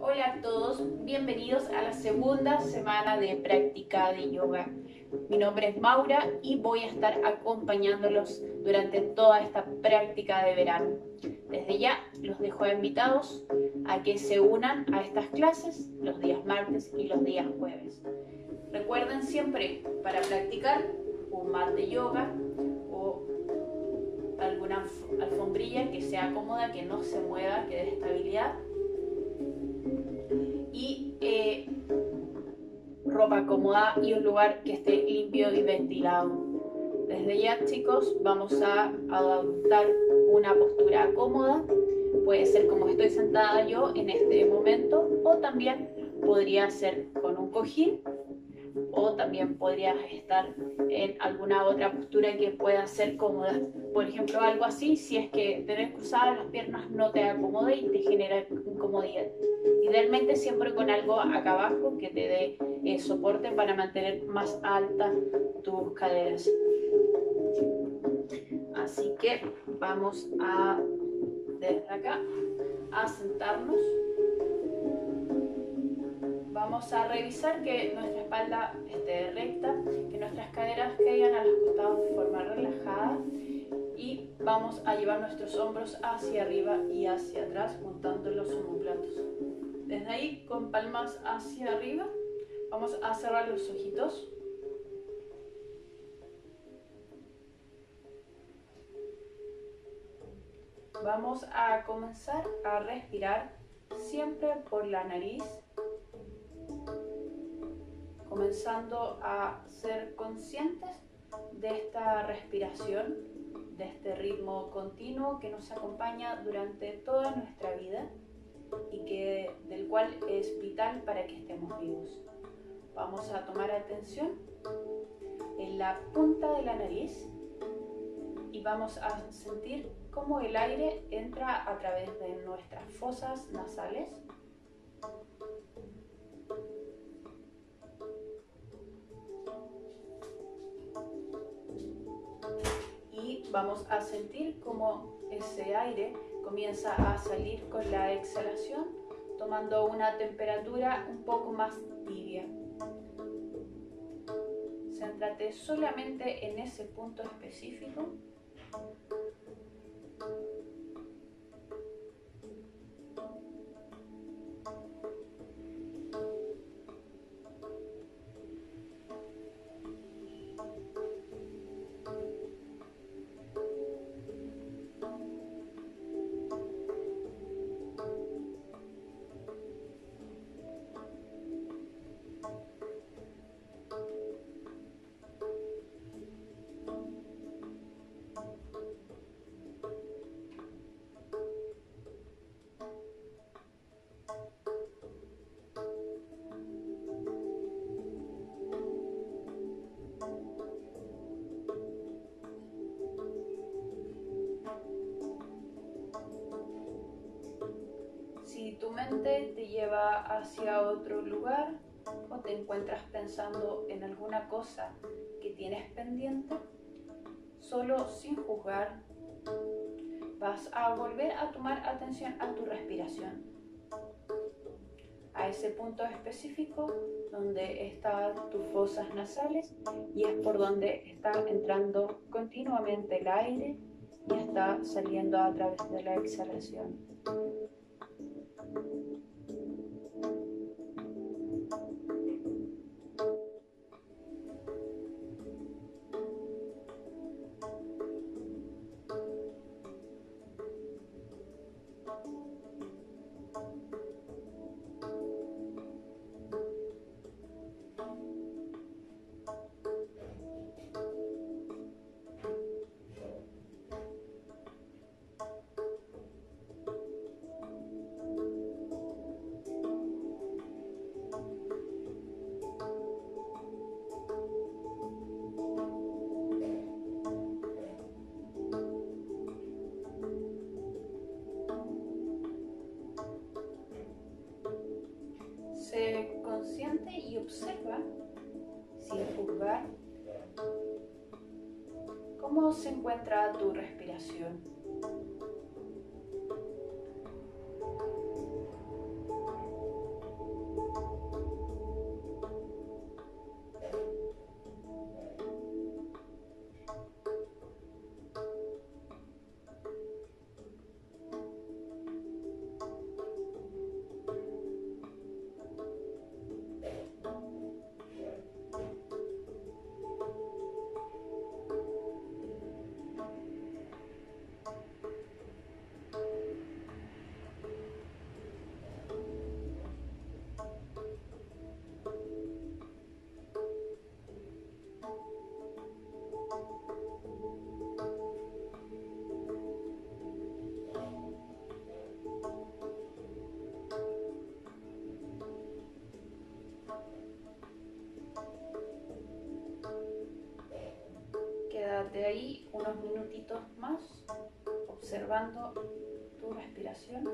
Hola a todos, bienvenidos a la segunda semana de práctica de yoga. Mi nombre es Maura y voy a estar acompañándolos durante toda esta práctica de verano. Desde ya los dejo invitados a que se unan a estas clases los días martes y los días jueves. Recuerden siempre para practicar un mat de yoga o alguna alfombrilla que sea cómoda, que no se mueva, que dé estabilidad y eh, ropa cómoda y un lugar que esté limpio y ventilado. Desde ya chicos vamos a adoptar una postura cómoda, puede ser como estoy sentada yo en este momento o también podría ser con un cojín o también podrías estar en alguna otra postura que pueda ser cómoda. Por ejemplo, algo así, si es que tener cruzadas las piernas no te acomoda y te genera incomodidad. Idealmente siempre con algo acá abajo que te dé eh, soporte para mantener más altas tus caderas. Así que vamos a, desde acá, a sentarnos vamos a revisar que nuestra espalda esté recta, que nuestras caderas caigan a los costados de forma relajada y vamos a llevar nuestros hombros hacia arriba y hacia atrás juntando los omoplatos. Desde ahí, con palmas hacia arriba, vamos a cerrar los ojitos. Vamos a comenzar a respirar siempre por la nariz comenzando a ser conscientes de esta respiración, de este ritmo continuo que nos acompaña durante toda nuestra vida y que, del cual es vital para que estemos vivos. Vamos a tomar atención en la punta de la nariz y vamos a sentir cómo el aire entra a través de nuestras fosas nasales vamos a sentir como ese aire comienza a salir con la exhalación, tomando una temperatura un poco más tibia. Céntrate solamente en ese punto específico hacia otro lugar o te encuentras pensando en alguna cosa que tienes pendiente, solo sin juzgar, vas a volver a tomar atención a tu respiración, a ese punto específico donde están tus fosas nasales y es por donde está entrando continuamente el aire y está saliendo a través de la exhalación. Más observando tu respiración.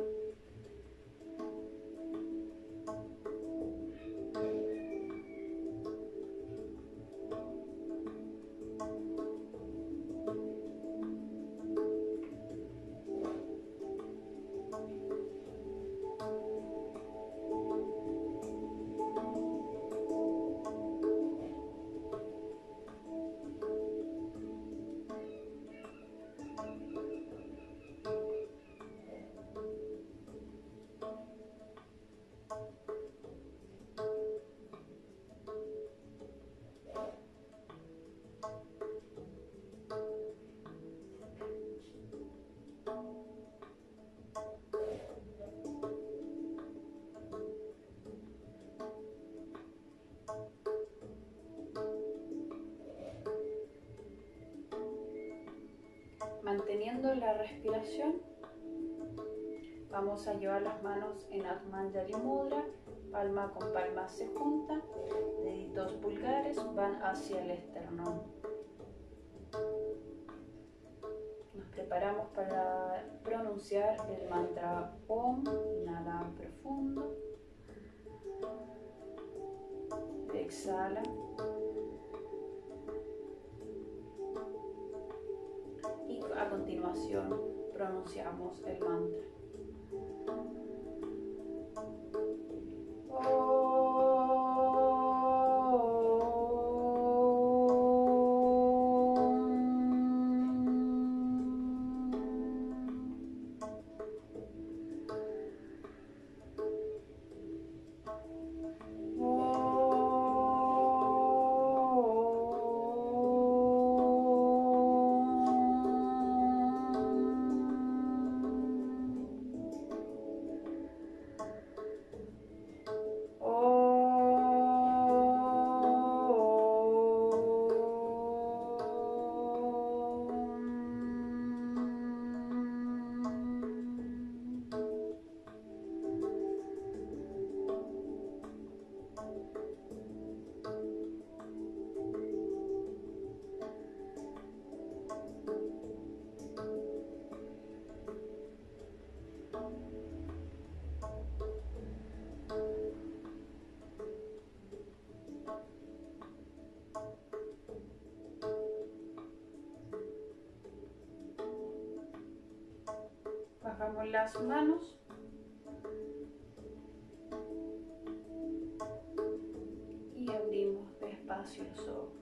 Manteniendo la respiración, vamos a llevar las manos en Atmanjali Mudra, palma con palma se junta, deditos pulgares van hacia el esternón. Nos preparamos para pronunciar el mantra Om, inhala profundo, exhala. A continuación pronunciamos el mantra. Bajamos las manos. Y abrimos despacio los ojos.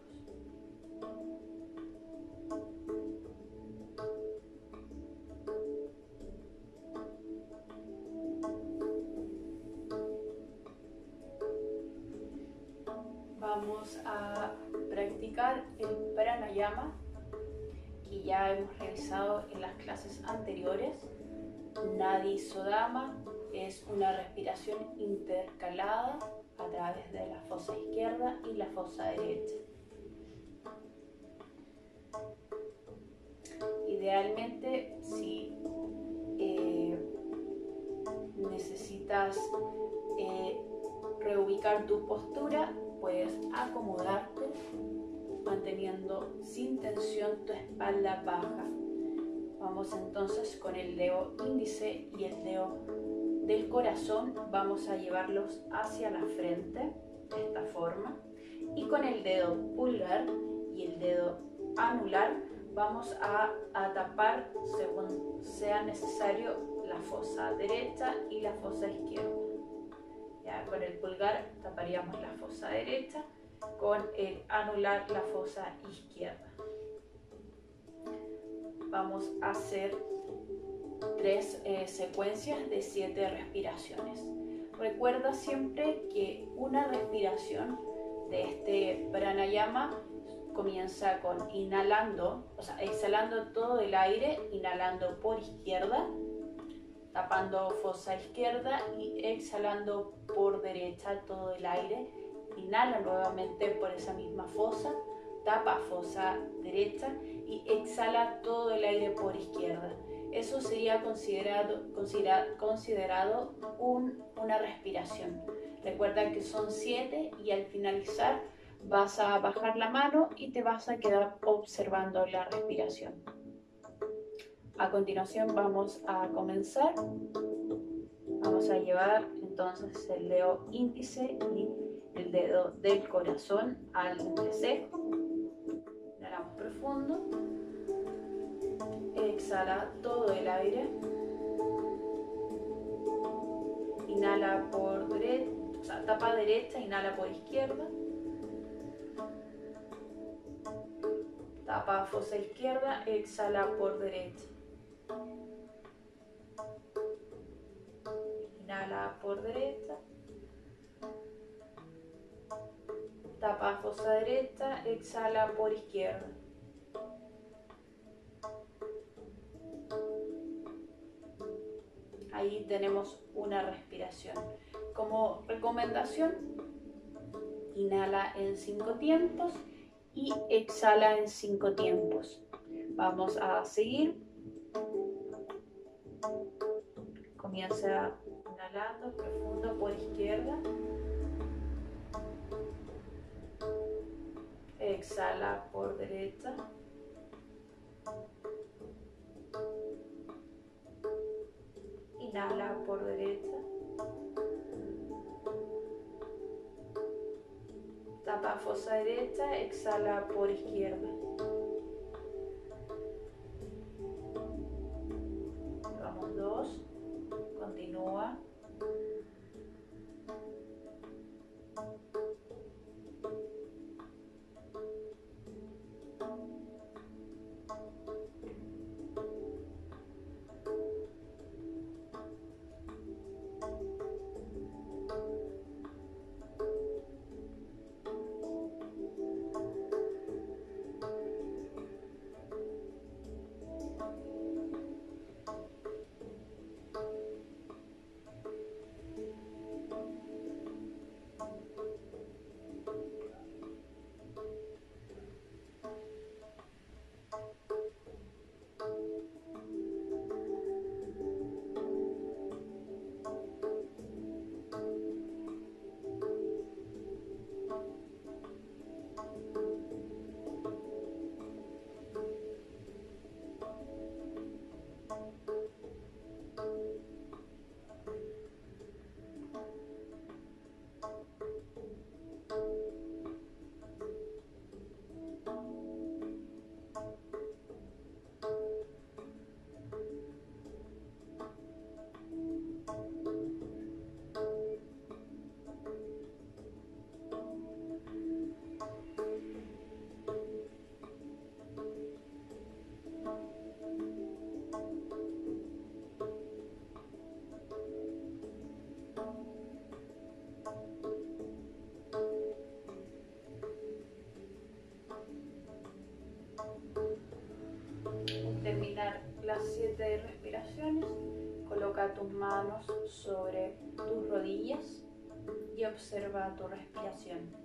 Vamos a practicar el pranayama que ya hemos realizado en las clases anteriores. Nadi Sodama es una respiración intercalada a través de la fosa izquierda y la fosa derecha. Idealmente, si eh, necesitas eh, reubicar tu postura, puedes acomodarte manteniendo sin tensión tu espalda baja Vamos entonces con el dedo índice y el dedo del corazón, vamos a llevarlos hacia la frente de esta forma. Y con el dedo pulgar y el dedo anular vamos a, tapar según sea necesario la fosa derecha y la fosa izquierda. Ya con el pulgar taparíamos la fosa derecha, con el anular la fosa izquierda vamos a hacer tres eh, secuencias de siete respiraciones. Recuerda siempre que una respiración de este pranayama comienza con inhalando, o sea, exhalando todo el aire, inhalando por izquierda, tapando fosa izquierda y exhalando por derecha todo el aire. Inhala nuevamente por esa misma fosa, tapa fosa derecha y exhala todo el aire por izquierda. Eso sería considerado, considerado una respiración. Recuerda que son siete y al finalizar vas a bajar la mano y te vas a quedar observando la respiración. A continuación vamos a comenzar. Vamos a llevar entonces el dedo índice y el dedo del corazón al entrecejo. Profundo. Exhala todo el aire. Inhala por derecha, o sea, tapa derecha, inhala por izquierda. Tapa fosa izquierda, exhala por derecha. Inhala por derecha. Tapa fosa derecha, exhala por izquierda. Ahí tenemos una respiración. Como recomendación, inhala en cinco tiempos y exhala en cinco tiempos. Vamos a seguir. Comienza inhalando profundo por izquierda. Exhala por derecha. Inhala por derecha. Tapa fosa derecha, exhala por izquierda. Vamos dos. Continúa. Terminar las siete respiraciones, coloca tus manos sobre tus rodillas y observa tu respiración.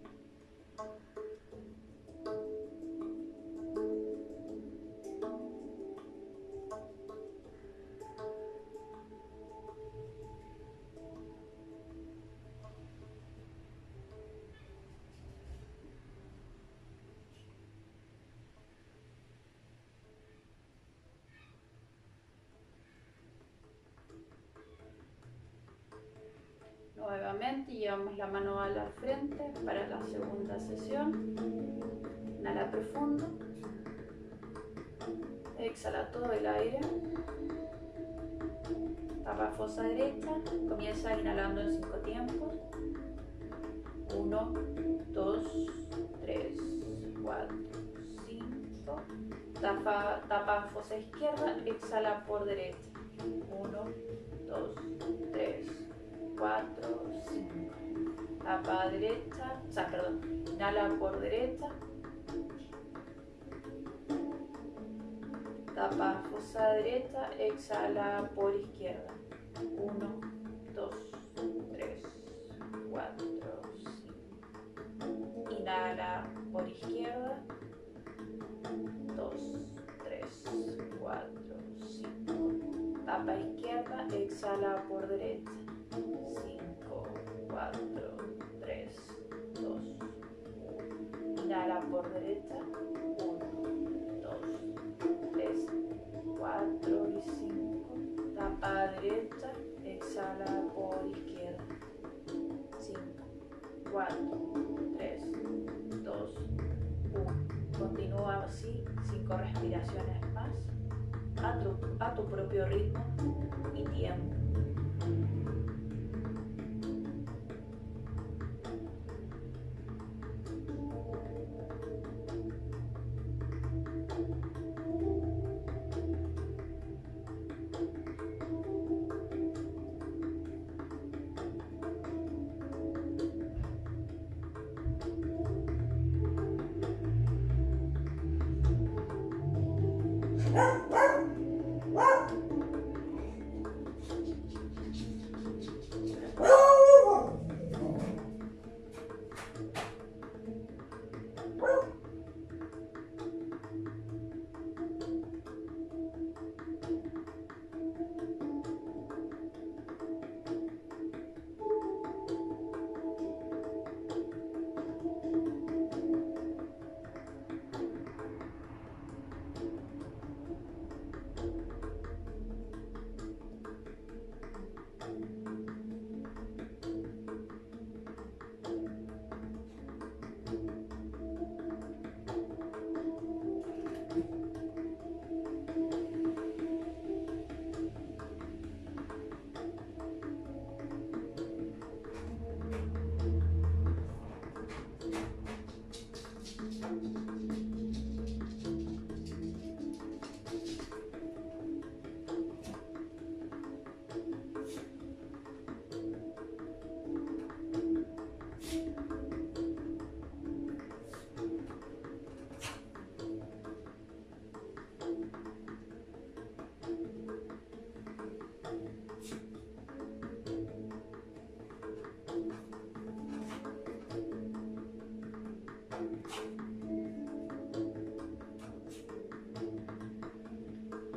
Nuevamente llevamos la mano a la frente para la segunda sesión. Inhala profundo. Exhala todo el aire. Tapa fosa derecha. Comienza inhalando en cinco tiempos. 1, 2, 3, 4, 5. Tapa, tapa fosa izquierda. Exhala por derecha. 1, 2, Tapa derecha, o sea, perdón, inhala por derecha. Tapa fosa derecha, exhala por izquierda. 1, 2, 3, 4, 5. Inhala por izquierda. 2, 3, 4, 5. Tapa izquierda, exhala por derecha. 5, 4, Inhala por derecha. 1, 2, 3, 4 a derecha, exhala por izquierda. 5, 4, 3, 2, 1. Continúa así, 5 respiraciones más, a tu, a tu propio ritmo y tiempo.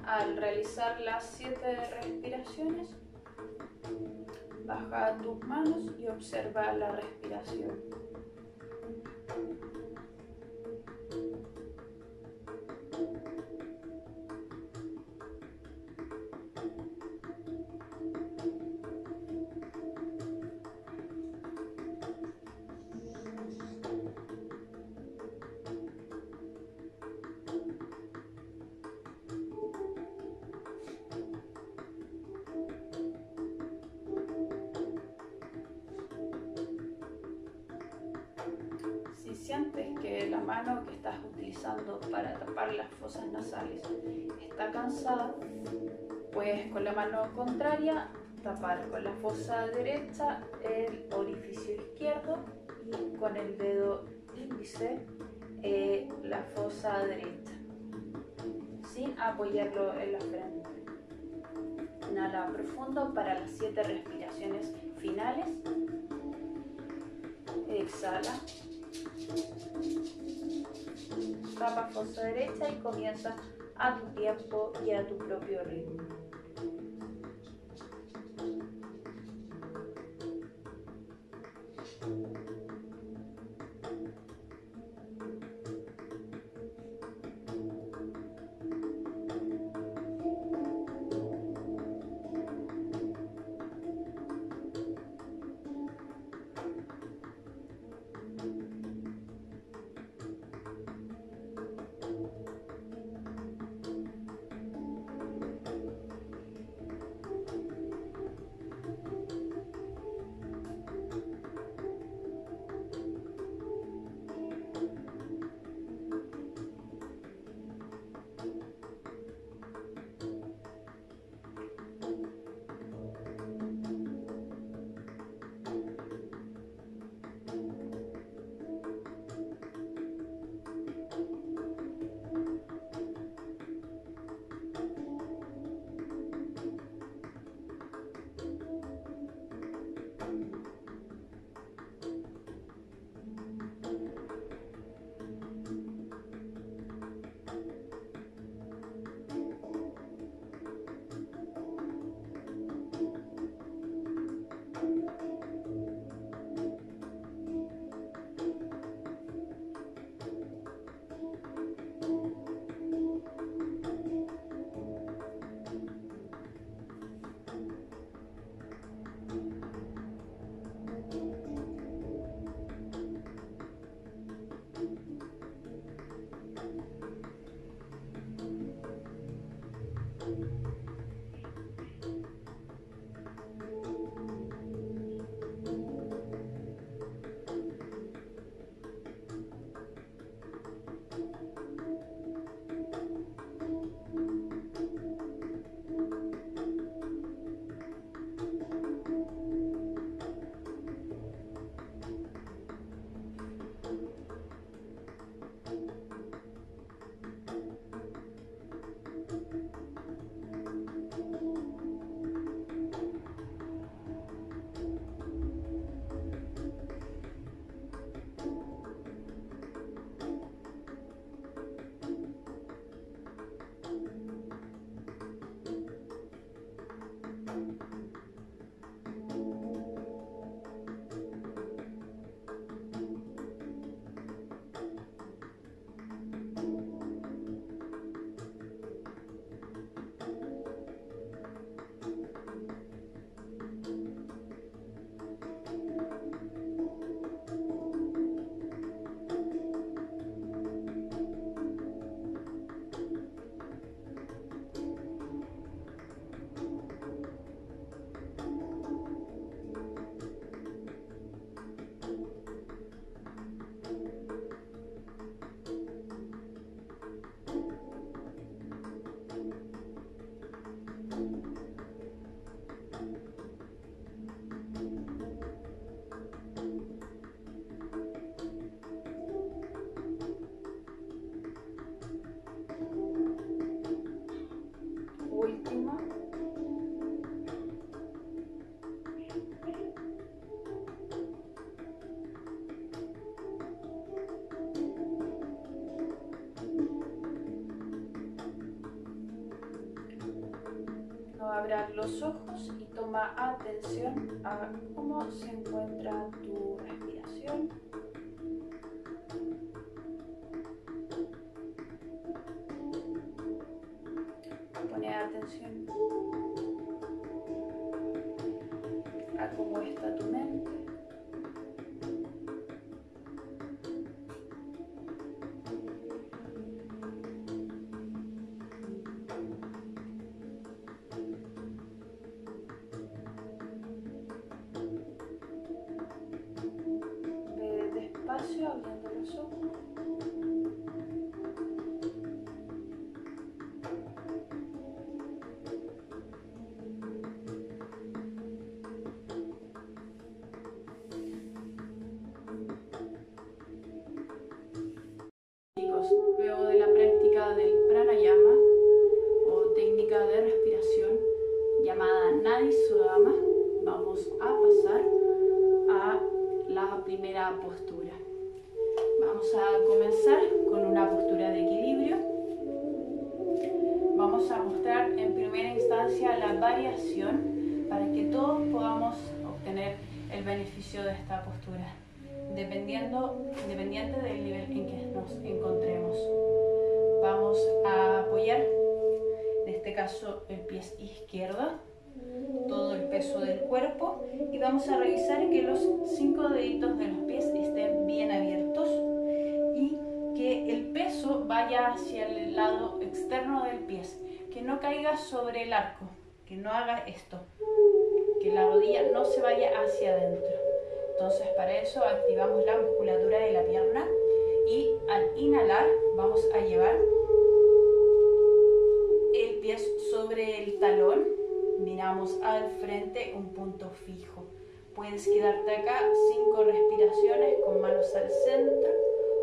Al realizar las siete respiraciones, baja tus manos y observa la respiración. Fosas nasales está cansada, puedes con la mano contraria tapar con la fosa derecha el orificio izquierdo y con el dedo índice eh, la fosa derecha, sin apoyarlo en la frente. Inhala profundo para las siete respiraciones finales. Exhala. Tapa fosa derecha y comienza a tu tiempo y a tu propio ritmo. Última. No los ojos y toma atención a cómo se encuentra dependiendo, dependiente del nivel en que nos encontremos. Vamos a apoyar, en este caso, el pie izquierdo todo el peso del cuerpo y vamos a revisar que los cinco deditos de los pies estén bien abiertos y que el peso vaya hacia el lado externo del pie, que no caiga sobre el arco, que no haga esto, que la rodilla no se vaya hacia adentro. Entonces para eso activamos la musculatura de la pierna y al inhalar vamos a llevar el pie sobre el talón miramos al frente un punto fijo. Puedes quedarte acá cinco respiraciones con manos al centro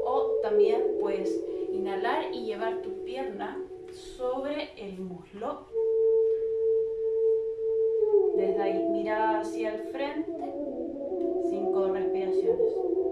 o también puedes inhalar y llevar tu pierna sobre el muslo. Desde ahí mira hacia el frente, cinco respiraciones.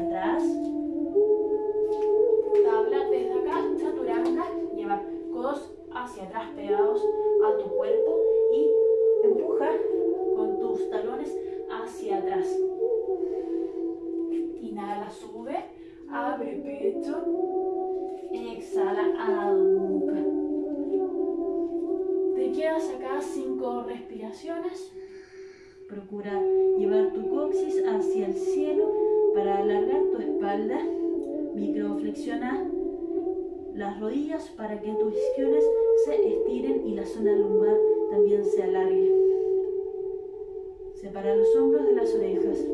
Hacia atrás. Tabla desde acá, chaturanga, lleva codos hacia atrás pegados a tu cuerpo y empuja con tus talones hacia atrás. Inhala, sube, abre pecho, exhala, nuca quedas acá cinco respiraciones. Procura llevar tu coxis hacia el cielo para alargar tu espalda. Microflexiona las rodillas para que tus isquiones se estiren y la zona lumbar también se alargue. Separa los hombros de las orejas.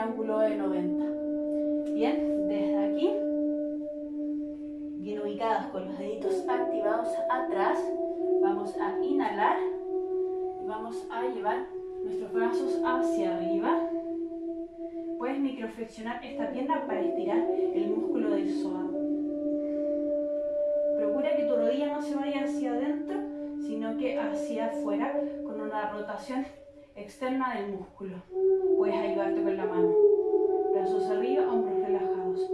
Ángulo de 90. Bien, desde aquí, bien ubicadas con los deditos activados atrás, vamos a inhalar y vamos a llevar nuestros brazos hacia arriba. Puedes microflexionar esta pierna para estirar el músculo del psoas. Procura que tu rodilla no se vaya hacia adentro, sino que hacia afuera con una rotación externa del músculo. Puedes ayudarte con la mano. Brazos arriba, hombros relajados.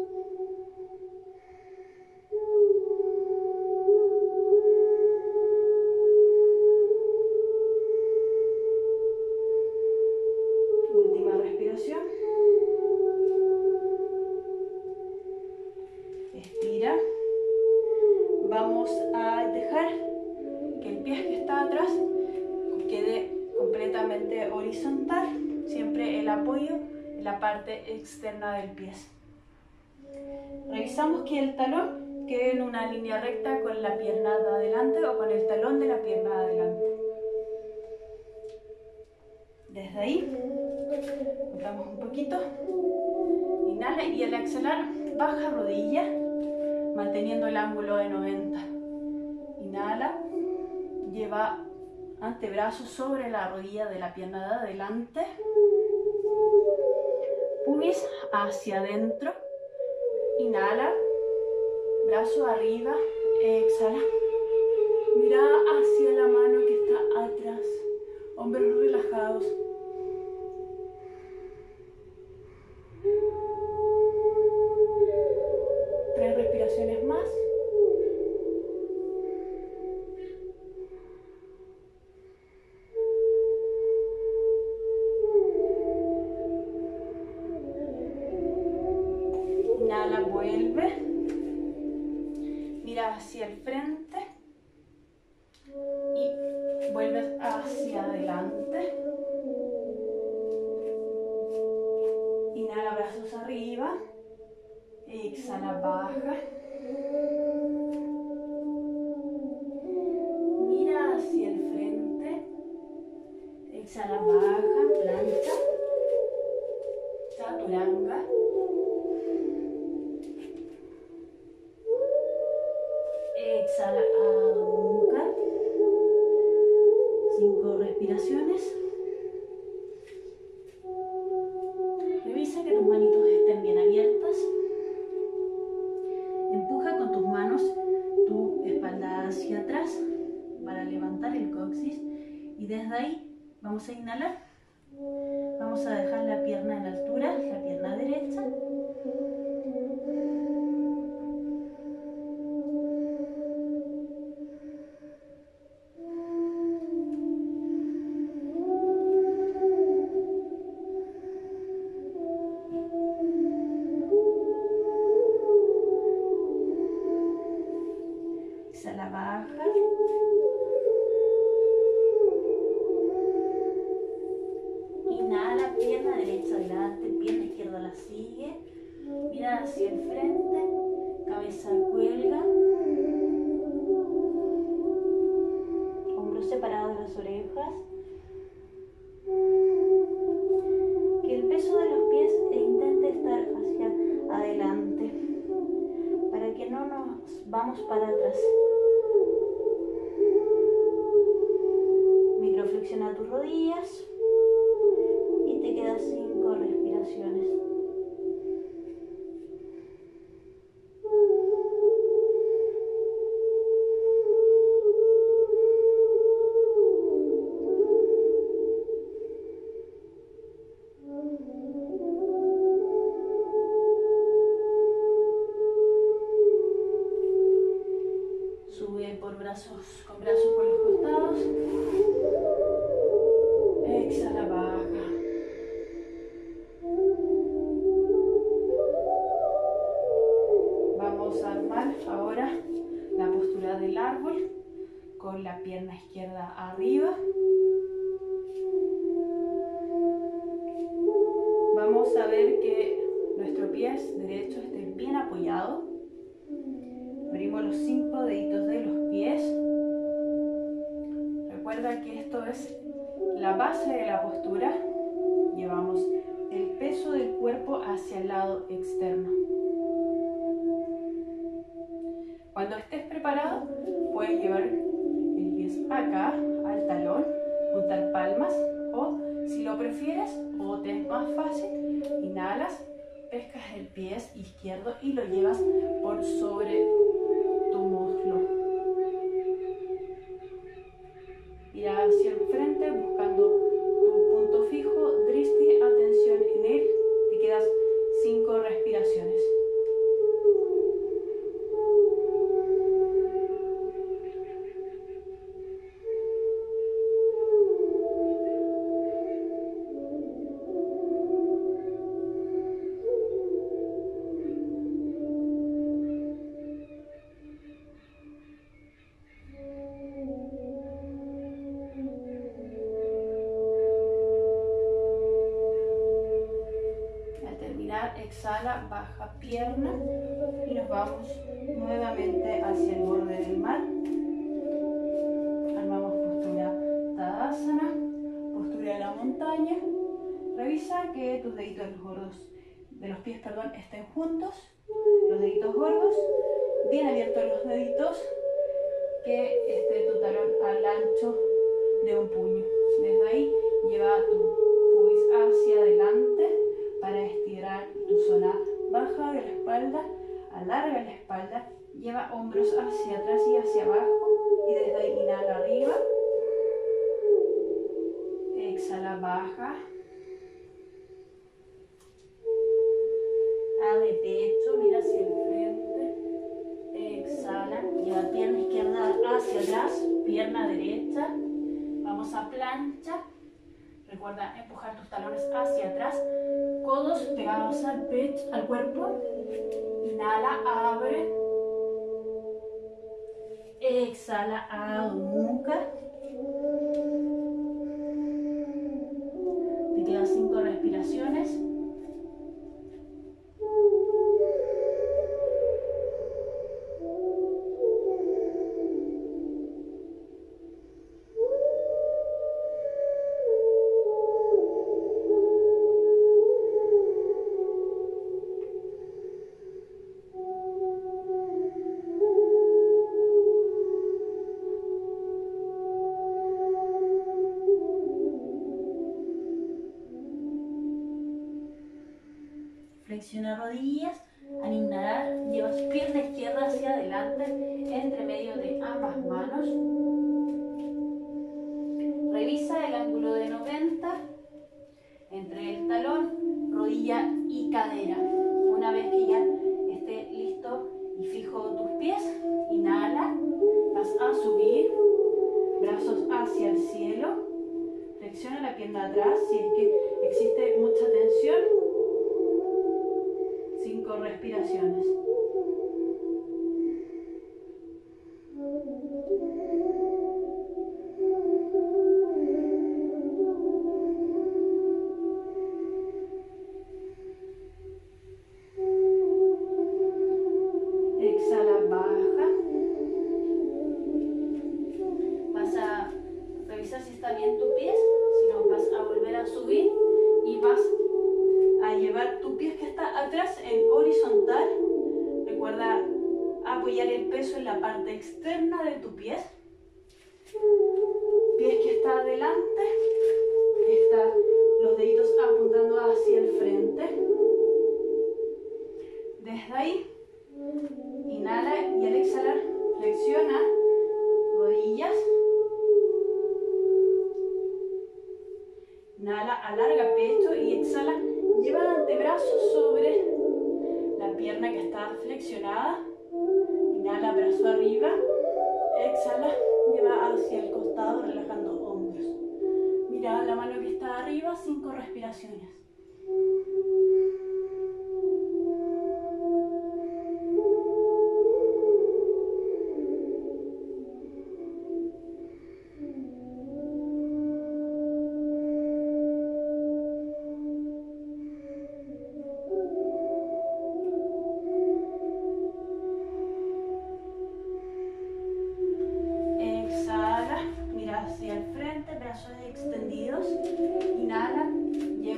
Pierna de adelante o con el talón de la pierna de adelante. Desde ahí, cortamos un poquito. Inhala y al exhalar, baja rodilla, manteniendo el ángulo de 90. Inhala, lleva antebrazo sobre la rodilla de la pierna de adelante hacia adentro. Inhala. Brazo arriba. Exhala. Mira hacia la mano que está atrás. Hombros relajados. Tres respiraciones más. arriba, exhala, baja. Mira hacia el frente, exhala, baja, plancha, chaturanga. Exhala, adhuka. Cinco respiraciones. Vamos a inhalar. Vamos a dejar la pierna en altura, la pierna derecha. Que tus deditos gordos de los pies perdón, estén juntos, los deditos gordos, bien abiertos los deditos, que esté tu talón al ancho de un puño. Desde ahí lleva tu pubis hacia adelante para estirar tu zona baja de la espalda, alarga la espalda, lleva hombros hacia atrás y hacia abajo y desde ahí inhala arriba, exhala baja, abre pecho, mira hacia el frente, exhala, lleva pierna izquierda hacia atrás, pierna derecha, vamos a plancha, recuerda empujar tus talones hacia atrás, codos pegados al pecho, al cuerpo. Inhala, abre. Exhala, Mukha. Te quedan cinco respiraciones.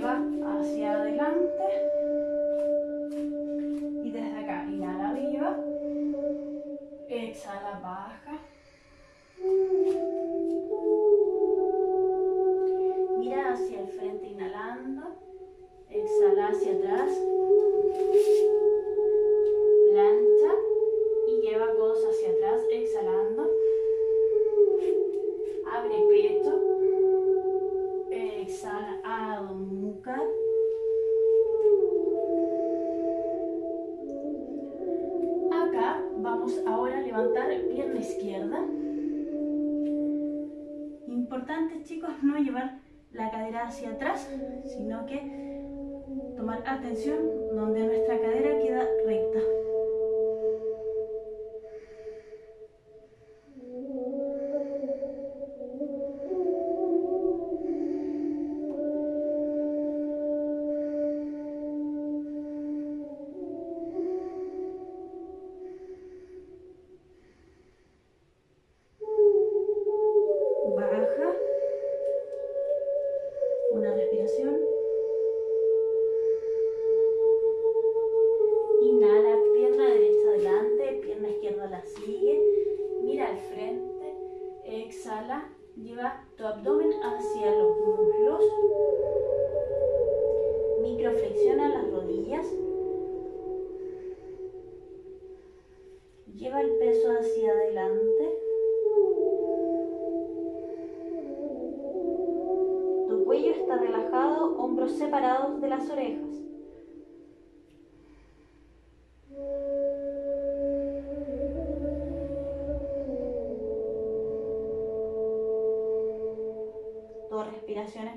Hacia son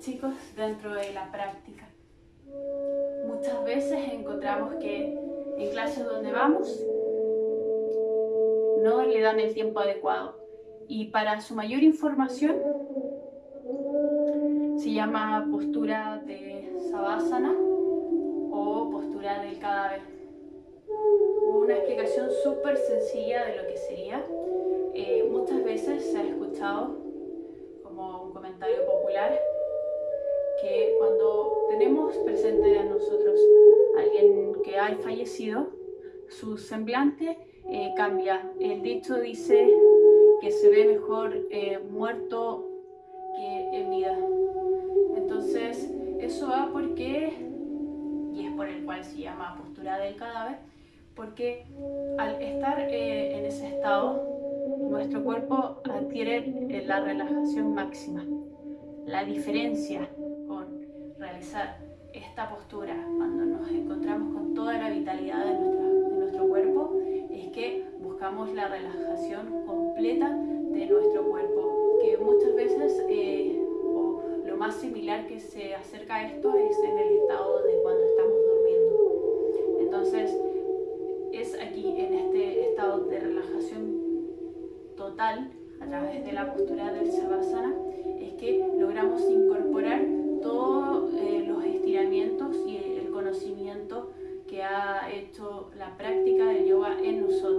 chicos dentro de la práctica. Muchas veces encontramos que en clases donde vamos no le dan el tiempo adecuado y para su mayor información se llama postura de Savasana o postura del cadáver. Una explicación súper sencilla de lo que sería. Eh, muchas veces se ha escuchado comentario popular que cuando tenemos presente a nosotros alguien que ha fallecido, su semblante eh, cambia. El dicho dice que se ve mejor eh, muerto que en vida. Entonces, eso va porque, y es por el cual se llama postura del cadáver, porque al estar eh, en ese estado, nuestro cuerpo adquiere la relajación máxima. La diferencia realizar esta postura cuando nos encontramos con toda la vitalidad de, nuestro cuerpo es que buscamos la relajación completa de nuestro cuerpo, que muchas veces eh, o lo más similar que se acerca a esto es en el estado de cuando estamos durmiendo. Entonces, es aquí, en este estado de relajación total, a través de la postura del Savasana, es que logramos incorporar todos eh, los estiramientos y el conocimiento que ha hecho la práctica del yoga en nosotros.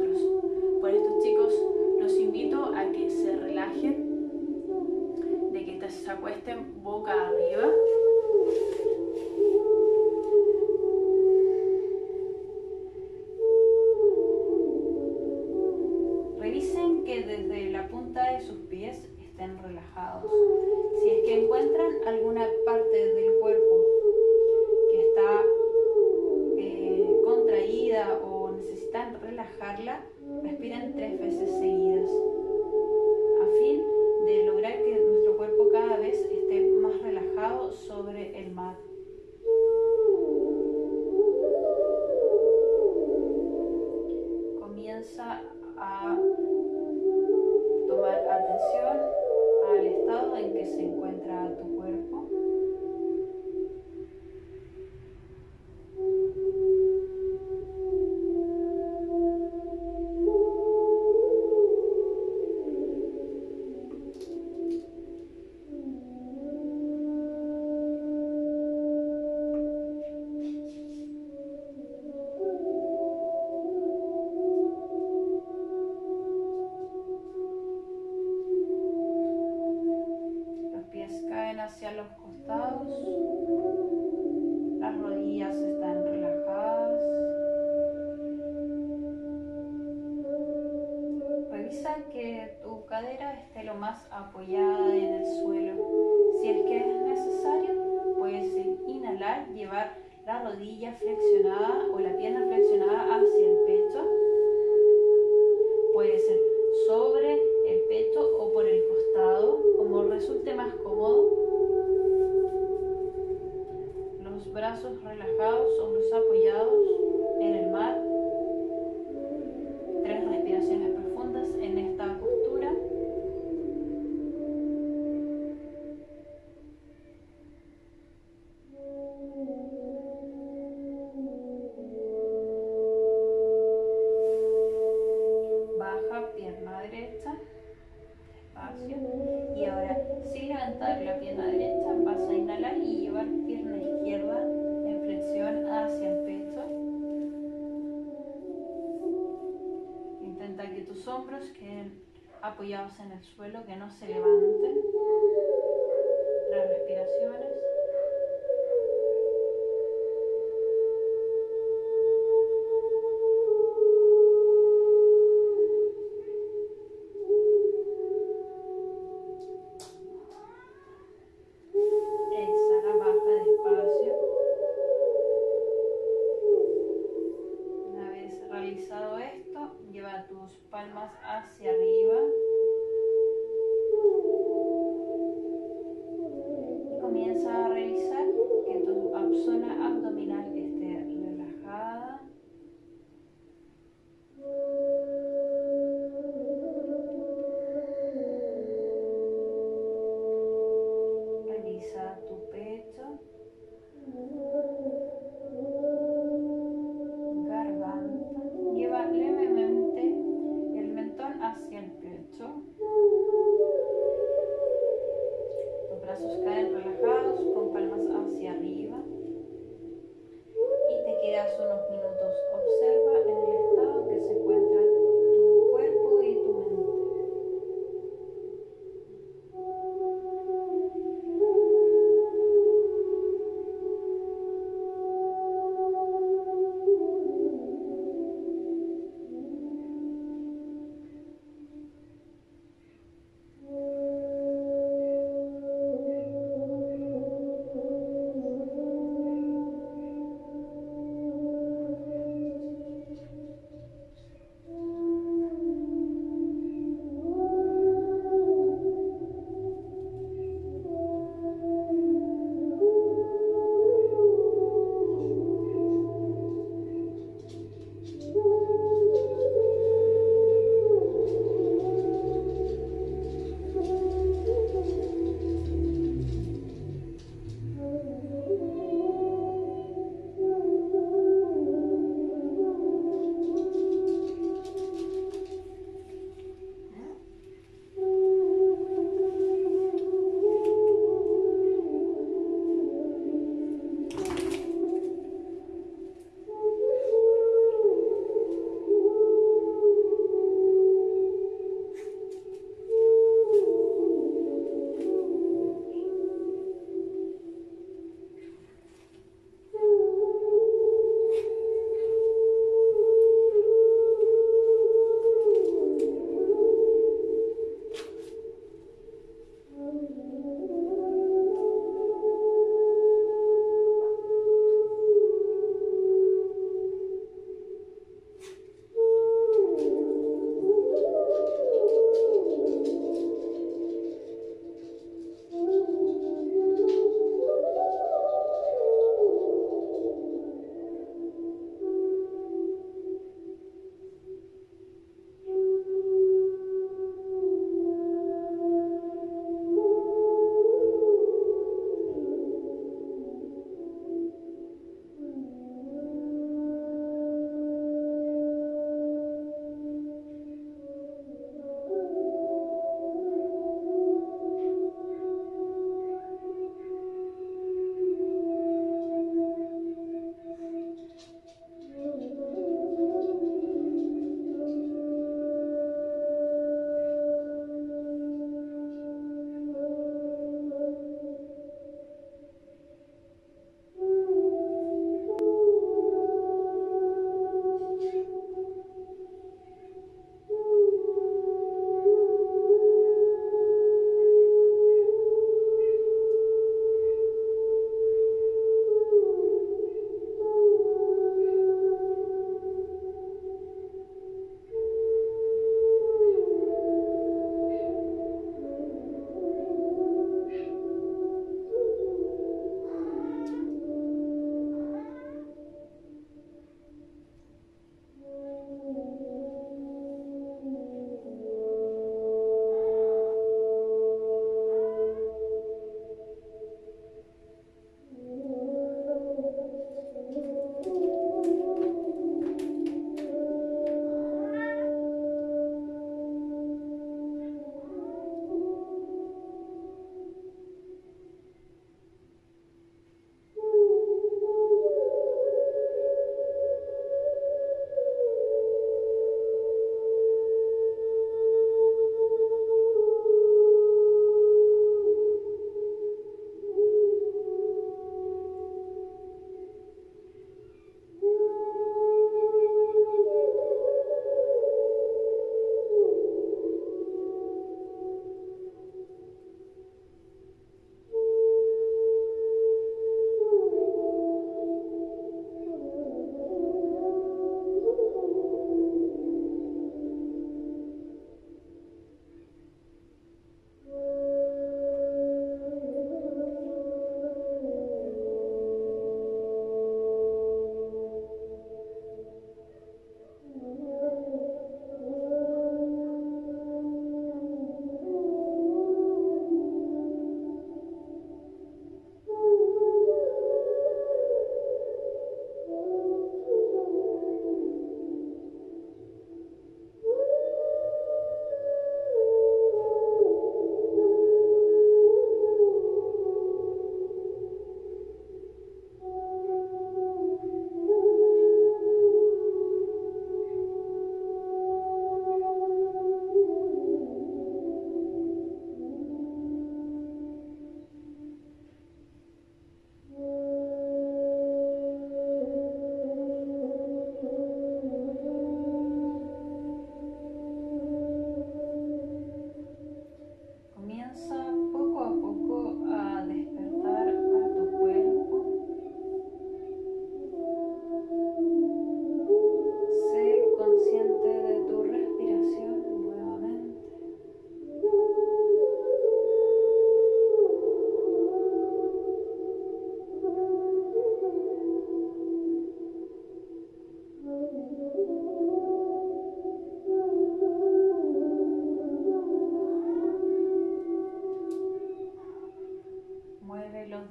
Relajados, hombros apoyados en el mar.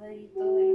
Nos vemos.